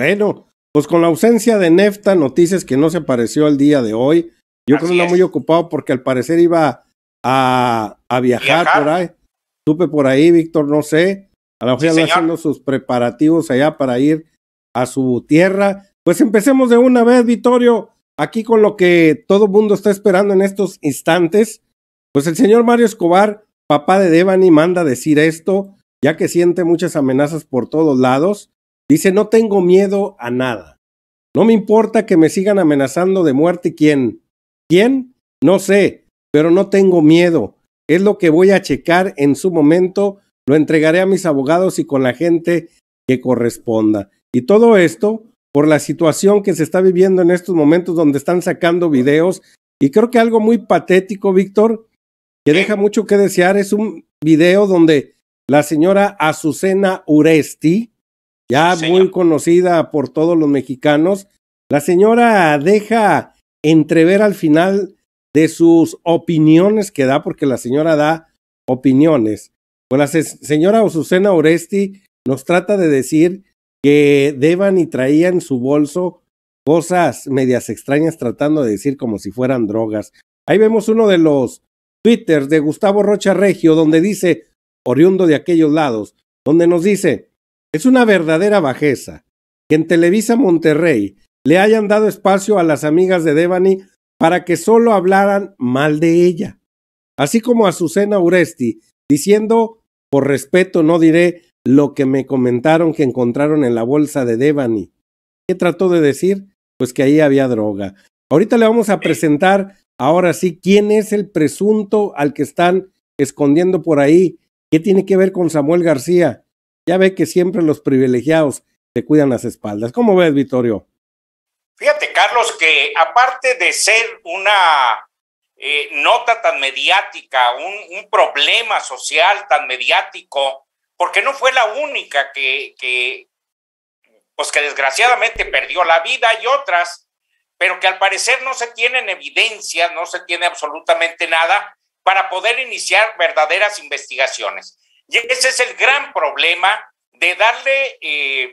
Bueno, pues con la ausencia de Nefta, noticias que no se apareció el día de hoy. Yo creo que anda muy ocupado porque al parecer iba a, a viajar, por ahí. Supe por ahí, Víctor, no sé. A lo mejor haciendo sus preparativos allá para ir a su tierra. Pues empecemos de una vez, Vittorio, aquí con lo que todo el mundo está esperando en estos instantes. Pues el señor Mario Escobar, papá de Devani, manda decir esto, ya que siente muchas amenazas por todos lados. Dice, no tengo miedo a nada. No me importa que me sigan amenazando de muerte. ¿Quién? ¿Quién? No sé, pero no tengo miedo. Es lo que voy a checar en su momento. Lo entregaré a mis abogados y con la gente que corresponda. Y todo esto por la situación que se está viviendo en estos momentos donde están sacando videos. Y creo que algo muy patético, Víctor, que deja mucho que desear, es un video donde la señora Azucena Uresti, ya muy conocida por todos los mexicanos. La señora deja entrever al final de sus opiniones que da, porque la señora da opiniones. Pues la señora Azucena Oresti nos trata de decir que deban y traía en su bolso cosas medias extrañas tratando de decir como si fueran drogas. Ahí vemos uno de los twitters de Gustavo Rocha Regio donde dice, oriundo de aquellos lados, donde nos dice, es una verdadera bajeza que en Televisa Monterrey le hayan dado espacio a las amigas de Devani para que solo hablaran mal de ella, así como a Susana Uresti, diciendo, por respeto no diré lo que me comentaron que encontraron en la bolsa de Devani. ¿Qué trató de decir? Pues que ahí había droga. Ahorita le vamos a presentar, ahora sí, quién es el presunto al que están escondiendo por ahí. ¿Qué tiene que ver con Samuel García? Ya ve que siempre los privilegiados te cuidan las espaldas. ¿Cómo ves, Vittorio? Fíjate, Carlos, que aparte de ser una eh, nota tan mediática, un, problema social tan mediático, porque no fue la única que, pues que desgraciadamente perdió la vida y otras, pero que al parecer no se tienen evidencias, no se tiene absolutamente nada para poder iniciar verdaderas investigaciones. Y ese es el gran problema de darle eh,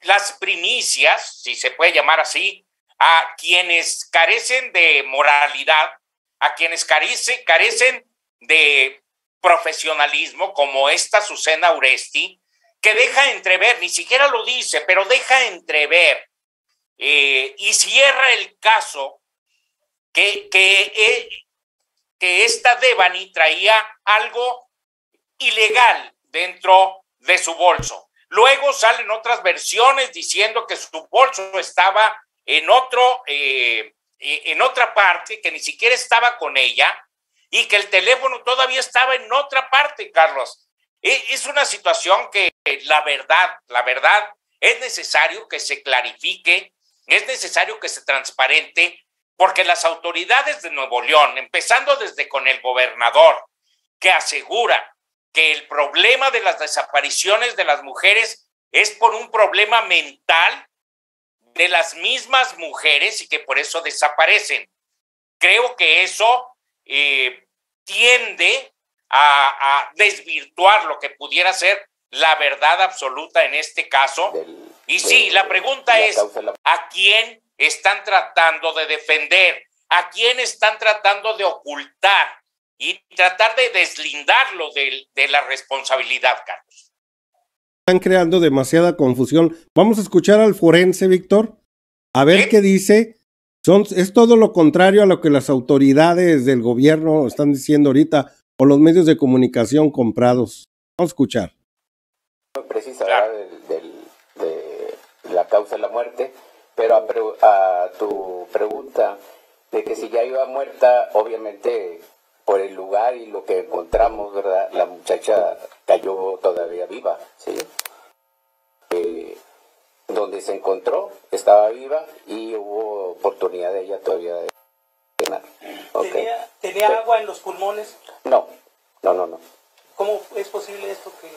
las primicias, si se puede llamar así, a quienes carecen de moralidad, a quienes carecen de profesionalismo, como esta Susana Uresti, que deja entrever, ni siquiera lo dice, pero deja entrever eh, y cierra el caso que, que, eh, que esta Devani traía algo ilegal dentro de su bolso. Luego salen otras versiones diciendo que su bolso estaba en otro, eh, eh, en otra parte, que ni siquiera estaba con ella y que el teléfono todavía estaba en otra parte, Carlos. E, es una situación que la verdad, la verdad, es necesario que se clarifique, es necesario que se transparente, porque las autoridades de Nuevo León, empezando desde con el gobernador, que asegura que el problema de las desapariciones de las mujeres es por un problema mental de las mismas mujeres y que por eso desaparecen. Creo que eso eh, tiende a, desvirtuar lo que pudiera ser la verdad absoluta en este caso. y sí, la pregunta es, ¿a quién están tratando de defender? ¿A quién están tratando de ocultar? Y tratar de deslindarlo de, de la responsabilidad, Carlos. Están creando demasiada confusión. Vamos a escuchar al forense, Víctor, a ver qué dice. Son, es todo lo contrario a lo que las autoridades del gobierno están diciendo ahorita o los medios de comunicación comprados. Vamos a escuchar. Precisa de la causa de la muerte, pero a, a tu pregunta de que si ya iba muerta, obviamente por el lugar y lo que encontramos, ¿verdad? La muchacha cayó todavía viva, ¿sí? Eh, donde se encontró, estaba viva y hubo oportunidad de ella todavía de ¿Tenía, ¿tenía agua en los pulmones? No, no, no, no. ¿Cómo es posible esto que,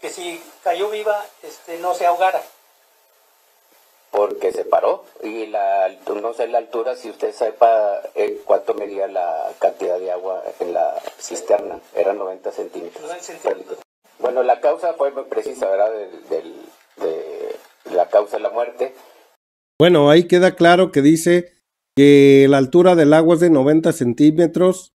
que si cayó viva este, no se ahogara? Se paró y la no sé la altura si usted sepa eh, cuánto medía la cantidad de agua en la cisterna. Eran 90 centímetros. Bueno la causa fue muy precisa verdad del, de causa de la muerte. Bueno, ahí queda claro que dice que la altura del agua es de 90 centímetros,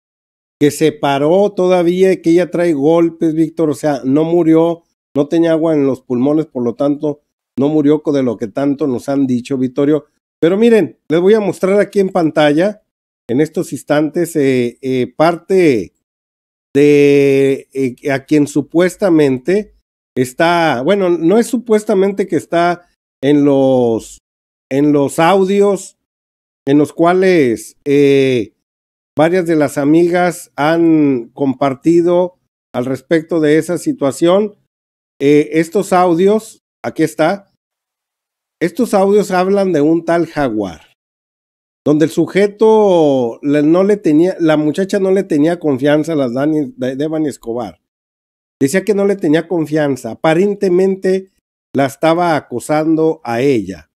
que se paró todavía, que ella trae golpes, Víctor, o sea, no murió, no tenía agua en los pulmones, por lo tanto, no murió de lo que tanto nos han dicho, Vittorio. Pero miren, les voy a mostrar aquí en pantalla, en estos instantes, eh, eh, parte de eh, a quien supuestamente está, bueno, no es supuestamente que está en los, en los audios en los cuales varias de las amigas han compartido al respecto de esa situación. estos audios, aquí está, estos audios hablan de un tal jaguar, donde el sujeto no le tenía, la muchacha no le tenía confianza a las Dani, de Escobar. Decía que no le tenía confianza. Aparentemente la estaba acosando a ella.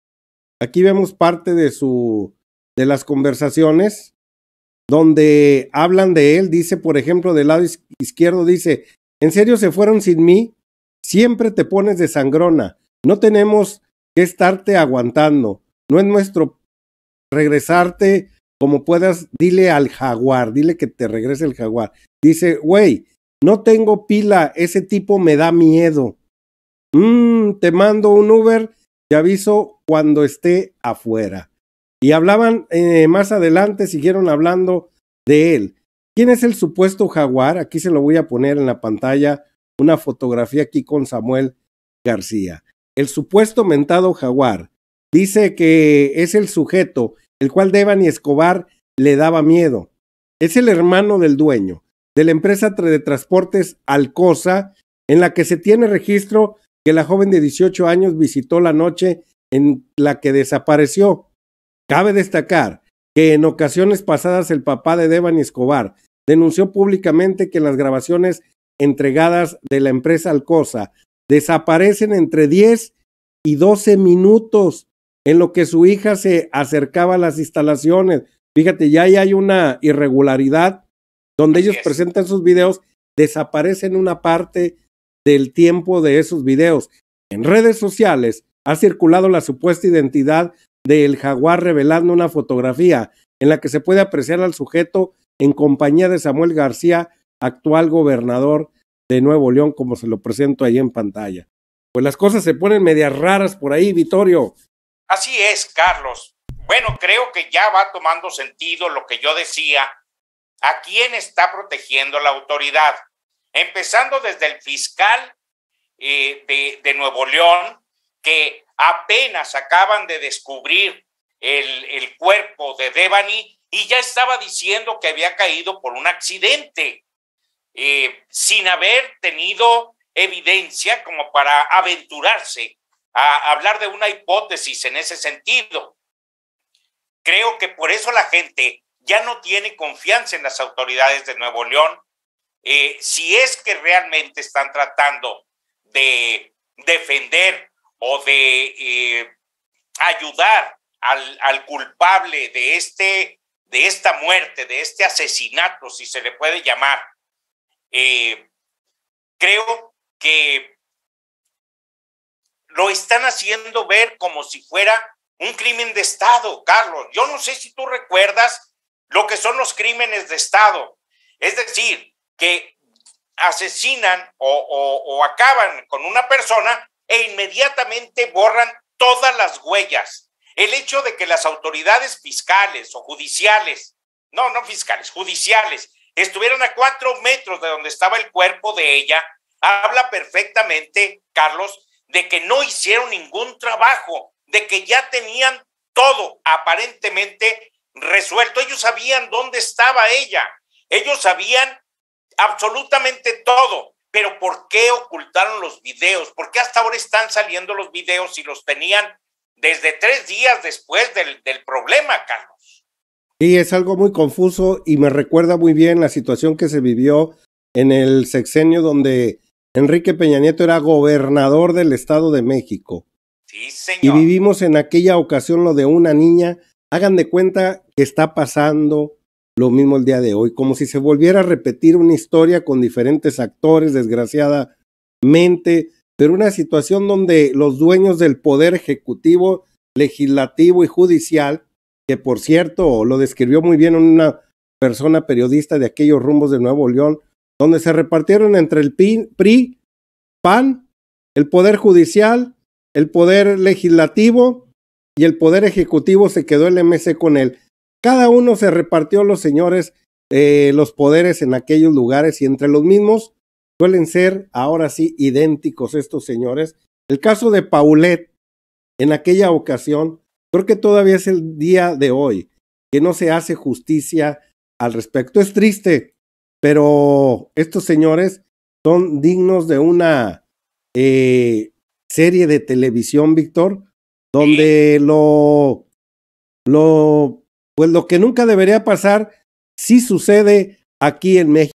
Aquí vemos parte de su de las conversaciones donde hablan de él, dice, por ejemplo, del lado izquierdo dice, "En serio se fueron sin mí? Siempre te pones de sangrona. No tenemos que estarte aguantando. No es nuestro regresarte como puedas. Dile al jaguar, dile que te regrese el jaguar. Dice, güey, no tengo pila, ese tipo me da miedo. Mmm, te mando un Uber, te aviso cuando esté afuera. Y hablaban eh, más adelante, siguieron hablando de él. ¿Quién es el supuesto jaguar? Aquí se lo voy a poner en la pantalla, una fotografía aquí con Samuel García el supuesto mentado jaguar, dice que es el sujeto el cual Devani Escobar le daba miedo. Es el hermano del dueño de la empresa de transportes Alcosa, en la que se tiene registro que la joven de 18 años visitó la noche en la que desapareció. Cabe destacar que en ocasiones pasadas el papá de Devani Escobar denunció públicamente que las grabaciones entregadas de la empresa Alcosa desaparecen entre 10 y 12 minutos en lo que su hija se acercaba a las instalaciones. Fíjate, ya hay una irregularidad donde ellos presentan sus videos, desaparecen una parte del tiempo de esos videos. En redes sociales ha circulado la supuesta identidad del jaguar revelando una fotografía en la que se puede apreciar al sujeto en compañía de Samuel García, actual gobernador de Nuevo León, como se lo presento ahí en pantalla. Pues las cosas se ponen medias raras por ahí, Vittorio. Así es, Carlos. Bueno, creo que ya va tomando sentido lo que yo decía. ¿A quién está protegiendo la autoridad? Empezando desde el fiscal eh, de, de, Nuevo León, que apenas acaban de descubrir el, el cuerpo de Devani y ya estaba diciendo que había caído por un accidente. Eh, sin haber tenido evidencia como para aventurarse a hablar de una hipótesis en ese sentido. Creo que por eso la gente ya no tiene confianza en las autoridades de Nuevo León. Eh, si es que realmente están tratando de defender o de eh, ayudar al, al, culpable de, este, de esta muerte, de este asesinato, si se le puede llamar, eh, creo que lo están haciendo ver como si fuera un crimen de Estado, Carlos. Yo no sé si tú recuerdas lo que son los crímenes de Estado. Es decir, que asesinan o, acaban con una persona e inmediatamente borran todas las huellas. El hecho de que las autoridades fiscales o judiciales, no, no fiscales, judiciales, estuvieron a cuatro metros de donde estaba el cuerpo de ella, habla perfectamente, Carlos, de que no hicieron ningún trabajo, de que ya tenían todo aparentemente resuelto. Ellos sabían dónde estaba ella, ellos sabían absolutamente todo, pero ¿por qué ocultaron los videos? ¿Por qué hasta ahora están saliendo los videos y los tenían desde tres días después del, del problema, Carlos? Sí, es algo muy confuso y me recuerda muy bien la situación que se vivió en el sexenio donde Enrique Peña Nieto era gobernador del Estado de México. Sí, señor. Y vivimos en aquella ocasión lo de una niña. Hagan de cuenta que está pasando lo mismo el día de hoy, como si se volviera a repetir una historia con diferentes actores, desgraciadamente, pero una situación donde los dueños del poder ejecutivo, legislativo y judicial, que por cierto lo describió muy bien una persona periodista de aquellos rumbos de Nuevo León, donde se repartieron entre el PRI, PAN, el Poder Judicial, el Poder Legislativo y el Poder Ejecutivo se quedó el MC con él. Cada uno se repartió los señores eh, los poderes en aquellos lugares y entre los mismos suelen ser ahora sí idénticos estos señores. El caso de Paulet, en aquella ocasión, creo que todavía es el día de hoy, que no se hace justicia al respecto. Es triste, pero estos señores son dignos de una eh, serie de televisión, Víctor, donde lo, lo, pues lo que nunca debería pasar, sí sucede aquí en México.